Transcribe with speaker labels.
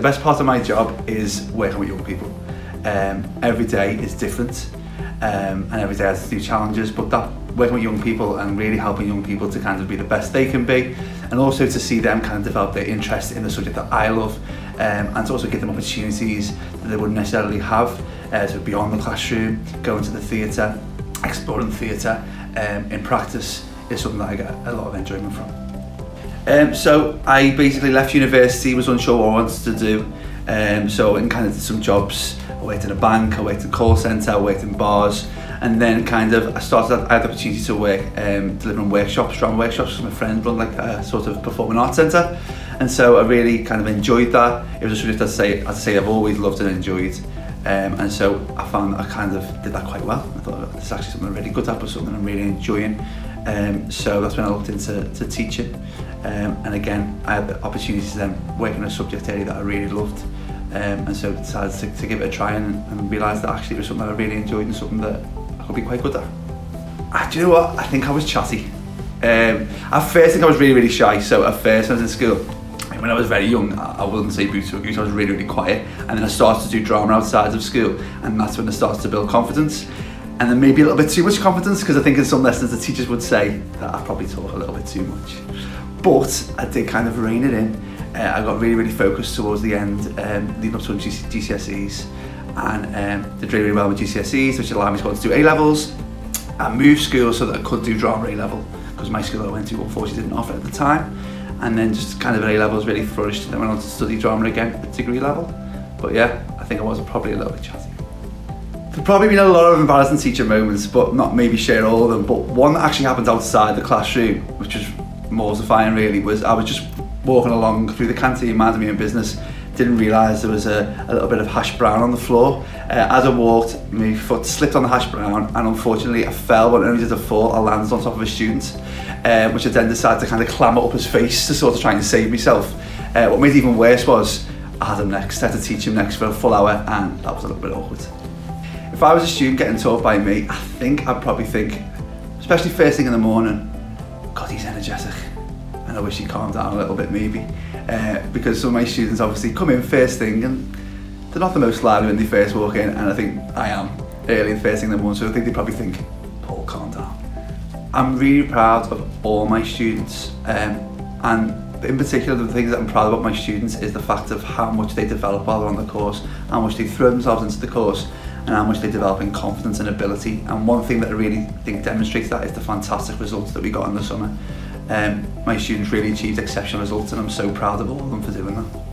Speaker 1: The best part of my job is working with young people. Um, every day is different um, and every day has new challenges, but that working with young people and really helping young people to kind of be the best they can be and also to see them kind of develop their interest in the subject that I love um, and to also give them opportunities that they wouldn't necessarily have uh, so beyond the classroom, going to the theatre, exploring theatre um, in practice is something that I get a lot of enjoyment from. Um, so I basically left university, was unsure what I wanted to do. Um, so in kind of did some jobs. I worked in a bank, I worked in a call centre, I worked in bars. And then kind of, I started, I had the opportunity to work, um, delivering workshops, drama workshops with my friend, run like a sort of performing arts centre. And so I really kind of enjoyed that. It was a subject, as I say, as I say I've always loved and enjoyed. Um, and so I found I kind of did that quite well. I thought, oh, this is actually something I'm really good at, but something I'm really enjoying. Um, so that's when I looked into to teaching. Um, and again, I had the opportunity to then work in a subject area that I really loved. Um, and so decided to, to give it a try and, and realised that actually it was something that I really enjoyed and something that I could be quite good at. Ah, do you know what? I think I was chatty. Um, at first, I think I was really, really shy. So at first, I was in school, when I was very young, I wouldn't say boots to goose, I was really, really quiet. And then I started to do drama outside of school, and that's when I started to build confidence. And then maybe a little bit too much confidence, because I think in some lessons the teachers would say that I probably talk a little bit too much. But I did kind of rein it in. Uh, I got really, really focused towards the end, um, leading up to GC GCSEs, and um, did really, really well with GCSEs, which allowed me to go on to do A levels. I moved schools so that I could do drama A level, because my school I went to unfortunately didn't offer it at the time. And then just kind of at A levels really flourished, and then went on to study drama again at degree level. But yeah, I think I was probably a little bit chatty. There've probably been a lot of embarrassing teacher moments, but not maybe share all of them. But one that actually happened outside the classroom, which was mortifying really, was I was just walking along through the canteen, minding my own business, didn't realise there was a, a little bit of hash brown on the floor. Uh, as I walked, my foot slipped on the hash brown and unfortunately I fell, but only did I fall, I landed on top of a student, uh, which I then decided to kind of clamber up his face to sort of try and save myself. Uh, what made it even worse was I had him next, I had to teach him next for a full hour and that was a little bit awkward. If I was a student getting taught by me, I think I'd probably think, especially first thing in the morning, God, he's energetic. And I wish he'd calm down a little bit maybe. Uh, because some of my students obviously come in first thing and they're not the most lively when they first walk in and I think I am early the first thing in the morning so I think they probably think, Paul, calm down. I'm really proud of all my students um, and in particular the things that I'm proud about my students is the fact of how much they develop while they're on the course, how much they throw themselves into the course and how much they develop in confidence and ability. And one thing that I really think demonstrates that is the fantastic results that we got in the summer. Um, my students really achieved exceptional results and I'm so proud of all of them for doing that.